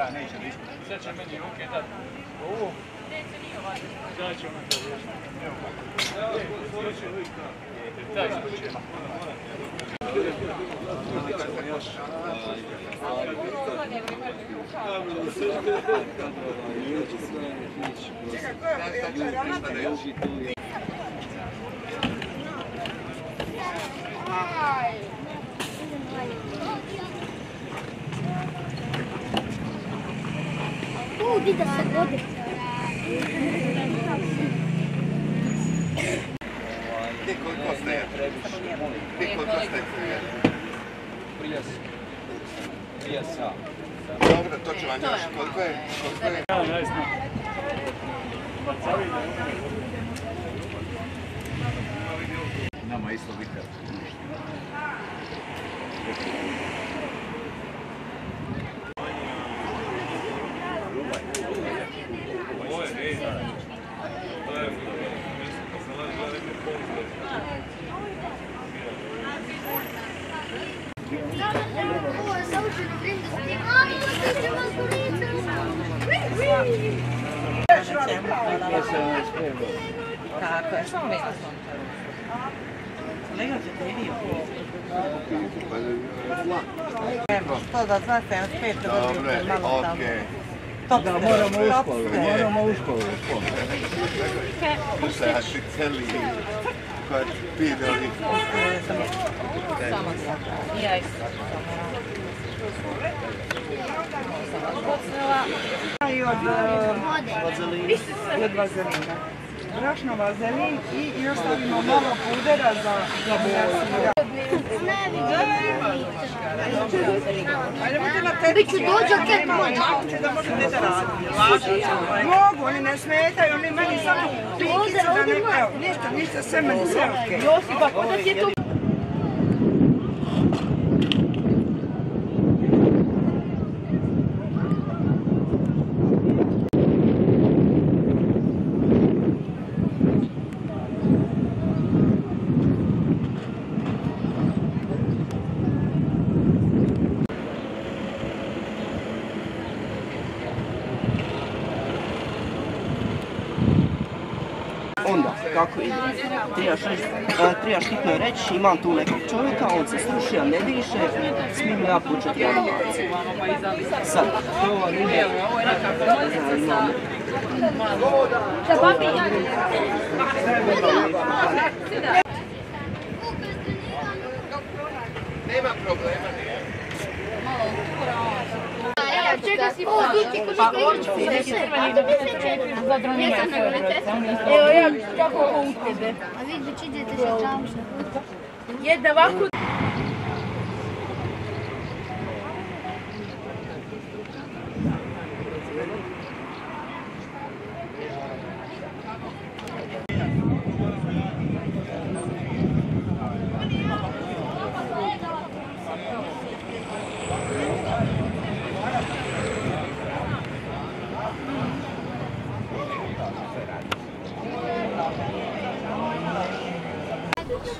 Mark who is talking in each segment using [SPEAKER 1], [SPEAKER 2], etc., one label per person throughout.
[SPEAKER 1] šta, neće ništa. Sad će meni ruke dati. Ovo. Sad ćemo to riješiti. Taj skočio.
[SPEAKER 2] U, vidi se vode.
[SPEAKER 3] Gdje koliko ste? Gdje koliko ste?
[SPEAKER 4] Prije sa.
[SPEAKER 3] Dobro, to ću vam još. Koliko je? Koliko je?
[SPEAKER 1] Ja, ne znam. Da
[SPEAKER 3] Nama isto vikar.
[SPEAKER 5] Tako je, samo vidjeti sam. Kolega ćete i vi Evo, 125 da dobijete malo tamo. Top
[SPEAKER 4] Da, moramo u
[SPEAKER 5] top
[SPEAKER 4] školu,
[SPEAKER 5] ste.
[SPEAKER 4] moramo u školu.
[SPEAKER 3] Du sa ti celi kod videli.
[SPEAKER 5] Samo sad. Ja isto. I od,
[SPEAKER 2] Vode.
[SPEAKER 5] i od vazelina. Brašno vazelin i još stavimo malo pudera za, za boju.
[SPEAKER 2] Ne Biću dođe kad može.
[SPEAKER 5] da možete da radite. Mogu, oni ne smetaju, oni meni samo ništa, ništa, sve meni sve okej.
[SPEAKER 2] Josipa, kod da ti je to
[SPEAKER 6] kako ide? Trebaš, hitno reći, imam tu nekog čovjeka, on se sluši, a ne diše, smijem ja početi animaciju. Sad, to vam ide...
[SPEAKER 3] Nema problema, nije.
[SPEAKER 2] Čekaj si pa? Ti kod
[SPEAKER 7] Evo ja kako u tebe.
[SPEAKER 2] A vi već idete sa čamša.
[SPEAKER 7] Jedna ovako
[SPEAKER 2] Ode, ide u tako. Ne, ne, ne, nema, nema.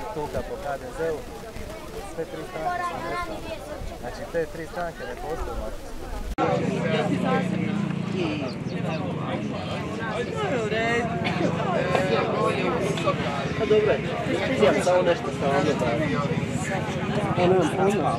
[SPEAKER 4] tuka po HDZ-u, sve tri stranke sam. Znači te tri stranke ne postoje u
[SPEAKER 5] U redu.
[SPEAKER 6] Pa dobro, samo nešto stavljam. Ono je pojma.